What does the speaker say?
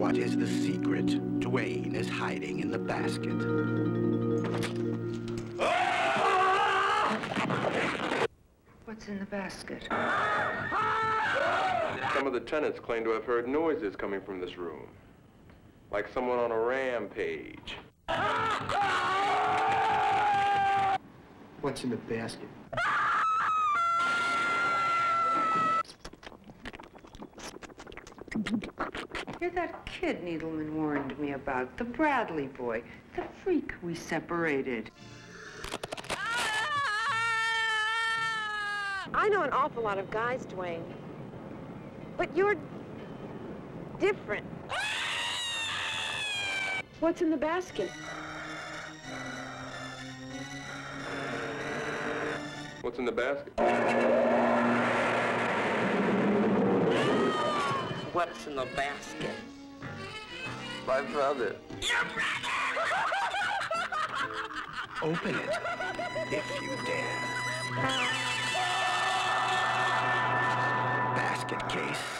What is the secret Duane is hiding in the basket? What's in the basket? Some of the tenants claim to have heard noises coming from this room. Like someone on a rampage. What's in the basket? You're that kid Needleman warned me about, the Bradley boy, the freak we separated. I know an awful lot of guys, Duane. But you're different. What's in the basket? What's in the basket? What's in the basket? My brother. Open it, if you dare. Basket case.